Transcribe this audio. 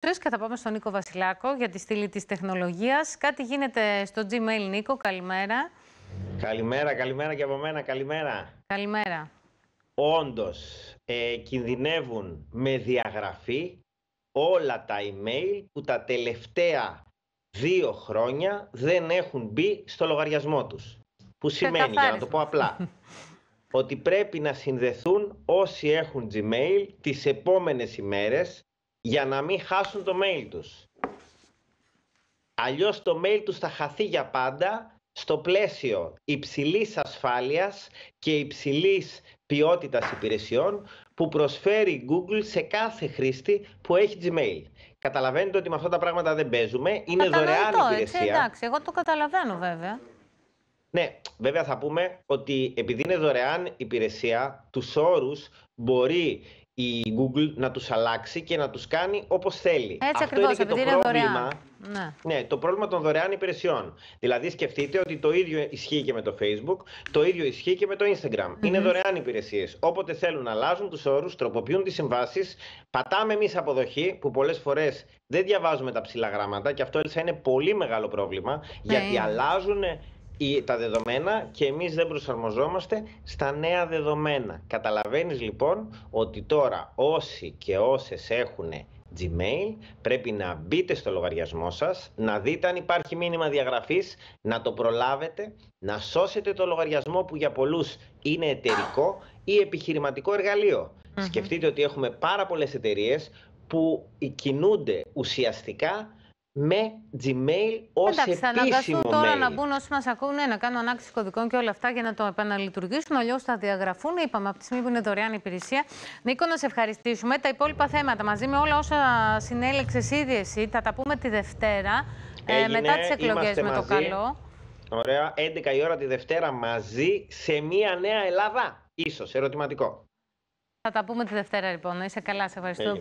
Τρεις και θα πάμε στον Νίκο Βασιλάκο για τη στήλη της τεχνολογίας. Κάτι γίνεται στο Gmail, Νίκο. Καλημέρα. Καλημέρα, καλημέρα και από μένα, καλημέρα. Καλημέρα. Όντως, ε, κινδυνεύουν με διαγραφή όλα τα email που τα τελευταία δύο χρόνια δεν έχουν μπει στο λογαριασμό τους. Που σημαίνει, για να το πω απλά, ότι πρέπει να συνδεθούν όσοι έχουν Gmail τις επόμενες ημέρες για να μην χάσουν το mail τους. Αλλιώς το mail τους θα χαθεί για πάντα στο πλαίσιο υψηλής ασφάλειας και υψηλής ποιότητας υπηρεσιών που προσφέρει η Google σε κάθε χρήστη που έχει Gmail. Καταλαβαίνετε ότι με αυτά τα πράγματα δεν παίζουμε. Είναι δωρεάν υπηρεσία. Έτσι, εντάξει, εγώ το καταλαβαίνω βέβαια. Ναι, βέβαια θα πούμε ότι επειδή είναι δωρεάν υπηρεσία, τους όρους μπορεί η Google να τους αλλάξει και να τους κάνει όπως θέλει. Έτσι Αυτό ακριβώς, είναι και το είναι πρόβλημα. Ναι. ναι, το πρόβλημα των δωρεάν υπηρεσιών. Δηλαδή σκεφτείτε ότι το ίδιο ισχύει και με το Facebook, το ίδιο ισχύει και με το Instagram. Είναι δωρεάν υπηρεσίες. Όποτε θέλουν να αλλάζουν τους όρους, τροποποιούν τις συμβάσεις, πατάμε εμείς αποδοχή, που πολλές φορές δεν διαβάζουμε τα ψηλά γράμματα και αυτό έτσι είναι πολύ μεγάλο πρόβλημα, γιατί Ναι. αλλάζουν τα δεδομένα και εμείς δεν προσαρμοζόμαστε στα νέα δεδομένα. Καταλαβαίνεις λοιπόν ότι τώρα όσοι και όσες έχουν Gmail πρέπει να μπείτε στο λογαριασμό σας, να δείτε αν υπάρχει μήνυμα διαγραφής, να το προλάβετε, να σώσετε το λογαριασμό που για πολλούς είναι εταιρικό ή επιχειρηματικό εργαλείο. Σκεφτείτε ότι έχουμε πάρα πολλές εταιρείες που κινούνται ουσιαστικά με Gmail ως Εντάξει, θα αναγκαστούν επίσημο τώρα mail. να μπουν όσοι μας ακούνε να κάνουν ανάκτηση κωδικών και όλα αυτά για να το επαναλειτουργήσουν. Αλλιώς θα διαγραφούν. Είπαμε από τη στιγμή που είναι δωρεάν υπηρεσία. Νίκο, να σε ευχαριστήσουμε. Τα υπόλοιπα θέματα μαζί με όλα όσα συνέλεξες ήδη εσύ θα τα πούμε τη Δευτέρα ε, Έγινε, μετά τις εκλογές είμαστε με το μαζί. καλό. Ωραία, 11 η ώρα τη Δευτέρα μαζί σε μια νέα Ελλάδα. Ίσως, ερωτηματικό. Θα τα πούμε τη Δευτέρα λοιπόν. Να είσαι καλά, σε ευχαριστώ. Έγινε.